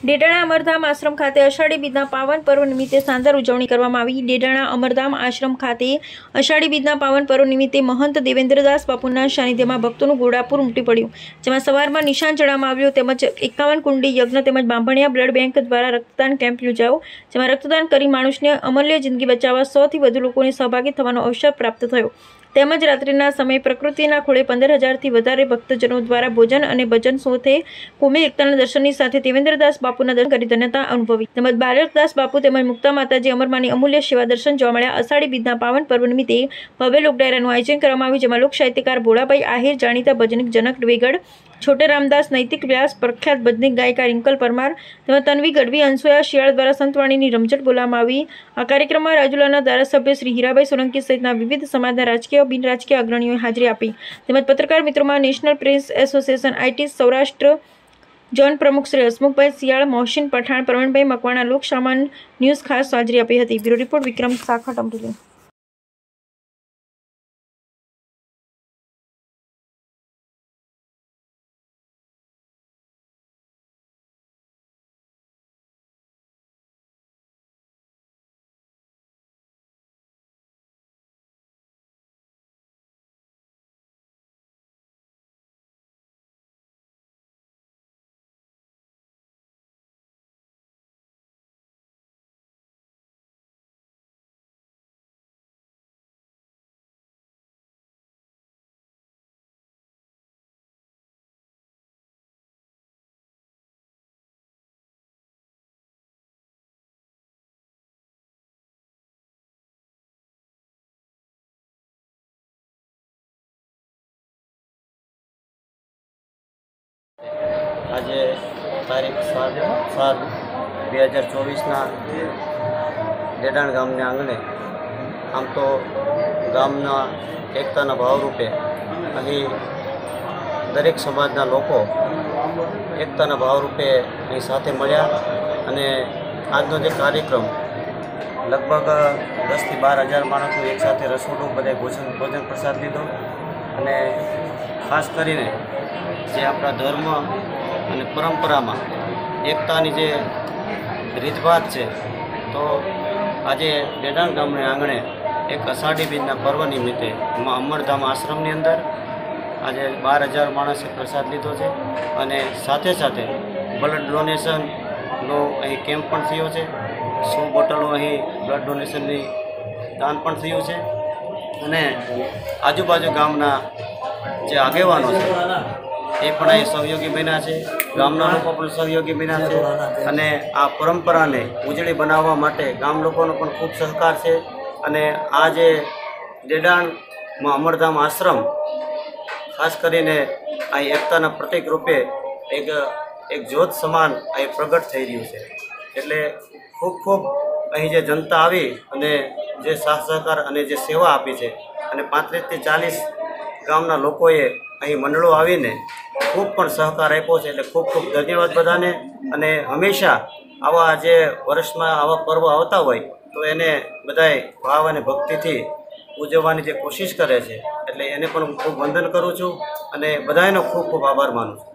ડેડાણા અમરધામ આશ્રમ ખાતે અષાઢી બીજના પાવન પર્વ નિમિત્તે શાનદાર ઉજવણી કરવામાં આવી. ડેડાણા અમરધામ આશ્રમ ખાતે અષાઢી બીજના પાવન પર્વ નિમિત્તે મહંત દેવેન્દ્રદાસ બાપુના સાનિધ્યમાં ભક્તોનું ગોળાપુર ઉમટી પડ્યું. જેમાં સવારમાં નિશાન ચડાવવામાં આવ્યું તેમજ એકાવન કુંડી યજ્ઞ તેમજ બાંભણિયા બ્લડ બેંક દ્વારા રક્તદાન કેમ્પ યોજાયો, જેમાં રક્તદાન કરી માણસને અમૂલ્ય જિંદગી બચાવવા સોથી વધુ લોકોને સહભાગી થવાનો અવસર પ્રાપ્ત થયો. તેમજ રાત્રિના સમયે પ્રકૃતિના ખોળે પંદર હજારથી વધારે ભક્તજનો દ્વારા ભોજન અને ભજન સોથે કોમી એકતાના દર્શનની સાથે દેવેન્દ્રદાસ બાપુના દર્શન કરી ધન્યતા અનુભવી. તેમજ બાલકદાસ બાપુ તેમજ મુક્તા માતાજી અમરમાની અમૂલ્ય સેવા દર્શન જોવા મળ્યા. અષાઢી બીજના પાવન પર્વ નિમિત્તે ભવ્ય લોકડાયરાનું આયોજન કરવામાં આવ્યું, જેમાં લોક સાહિત્યકાર ભોળાભાઈ આહિર, જાણીતા ભજનિક જનક ડવેગડ છોટે રામદાસ, નૈતિક વ્યાસ, પ્રખ્યાત ભજનિક ગાયિકા રિંકલ પરમાર તેમજ તન્વી ગઢવી અંસોયા શિયાળ દ્વારા સંતવાણીની રમઝટ બોલાવવામાં આવી. આ કાર્યક્રમમાં રાજુલાના ધારાસભ્ય શ્રી હીરાભાઈ સોલંકી સહિતના વિવિધ સમાજના રાજકીય, બિન રાજકીય અગ્રણીઓએ હાજરી આપી. તેમજ પત્રકાર મિત્રોમાં national press association IT Saurashtra zone પ્રમુખ શ્રી હસમુખભાઈ શિયાળ, મોહસિન પઠાણ, પ્રવીણભાઈ મકવાણા, લોકસામાન ન્યૂઝ ખાસ હાજરી આપી હતી. બ્યુરો રિપોર્ટ વિક્રમ સાખટ અમરેલી આજે તારીખ સાત સાત બે હજાર ચોવીસના ડેડાણ ગામને આંગણે આમ તો ગામના એકતાના ભાવરૂપે અહીં દરેક સમાજના લોકો એકતાના ભાવરૂપે અહીં સાથે મળ્યા અને આજનો જે કાર્યક્રમ લગભગ દસથી બાર હજાર માણસો એકસાથે રસોડું બધે ભોજન ભોજન પ્રસાદ લીધો અને ખાસ કરીને જે આપણા ધર્મ અને પરંપરામાં એકતાની જે રીતભાત છે, તો આજે બેડાણ ગામને આંગણે એક અષાઢી બીજના પર્વ નિમિત્તે એમાં અમરધામ આશ્રમની અંદર આજે બાર હજાર માણસે પ્રસાદ લીધો છે અને સાથે સાથે બ્લડ ડોનેશનનો અહીં કેમ્પ પણ થયો છે. સો બોટલો અહીં બ્લડ ડોનેશનની દાન પણ થયું છે. અને આજુબાજુ ગામના જે આગેવાનો છે એ પણ અહીં સહયોગી બન્યા છે. ગામના લોકો પણ સહયોગી બન્યા છે અને આ પરંપરાને ઉજળી બનાવવા માટે ગામ લોકોનો પણ ખૂબ સહકાર છે અને આ જે ડેડાણમાં અમરધામ આશ્રમ, ખાસ કરીને અહીં એકતાના પ્રતિક રૂપે એક એક જ્યોત સમાન અહીં પ્રગટ થઈ રહ્યું છે. એટલે ખૂબ ખૂબ અહીં જે જનતા આવી અને જે સાથ સહકાર અને જે સેવા આપી છે અને પાંત્રીસથી ચાલીસ ગામના લોકોએ અહીં મંડળો આવીને ખૂબ પણ સહકાર આપ્યો છે એટલે ખૂબ ખૂબ ધન્યવાદ બધાને. અને હંમેશા આવા જે વર્ષમાં આવા પર્વ આવતા હોય, તો એને બધાય ભાવ અને ભક્તિથી ઉજવવાની જે કોશિશ કરે છે, એટલે એને પણ હું ખૂબ વંદન કરું છું અને બધાયનો ખૂબ ખૂબ આભાર માનું છું.